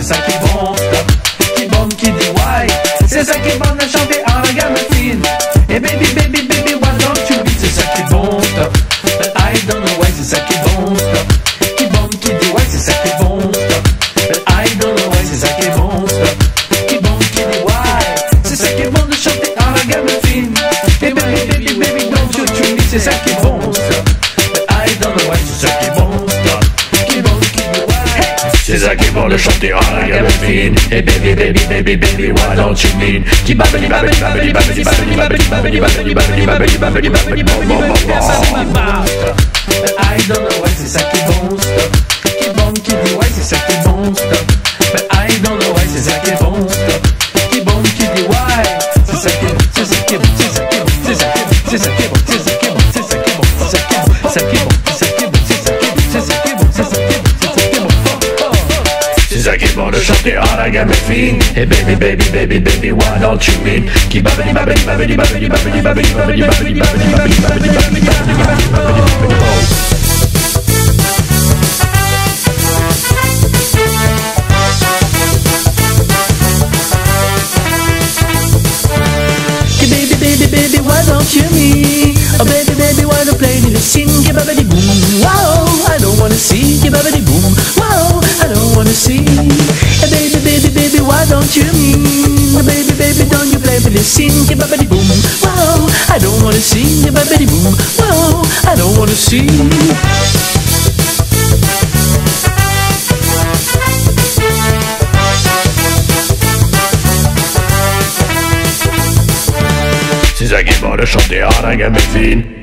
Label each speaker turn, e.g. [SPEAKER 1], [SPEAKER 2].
[SPEAKER 1] c'est ça qui est bon, stop. Qui bombe, qui dit why, c'est ça qui est bon à chanter en la gamme fine. Et baby, baby, baby, why don't you be, c'est ça qui est bon. But I don't know why, c'est ça qui est bon, stop. Qui bombe, qui dit why, c'est ça qui est bon. But I don't know why, c'est ça qui est bon, stop. Qui bombe, qui dit why, c'est ça qui est bon de chanter en la gamme fine. Et baby, baby, baby, don't you treat me, c'est ça qui bon, C'est ça qui bon
[SPEAKER 2] de chanter en la gamme Hey baby baby baby baby why don't you mean Qui babeli babeli babeli babeli babeli babeli babeli babeli babeli babeli babeli babeli bon bon bon bon
[SPEAKER 1] I don't know why, c'est ça qui bon, stop. Qui bombe, qui dit why, c'est ça qui bon, stop. But I don't know why, c'est ça qui bon, stop. C'est ça qui est bon
[SPEAKER 2] de chanter en la gamme fine Hey baby baby baby baby why don't you mean babeli babeli babeli babeli babeli babeli babeli babeli babeli babeli babeli babeli babeli babeli babeli bon
[SPEAKER 3] Hey baby, baby, baby, why don't you me? Oh baby, baby, why don't play me the sing? Give baby Why don't you mean? Baby, baby, don't you blame me? Listen, baby, boom. Whoa, I don't wanna see. Baby, boom. Whoa, I don't wanna see.
[SPEAKER 2] Sie a immer, das schaut der an, ich bin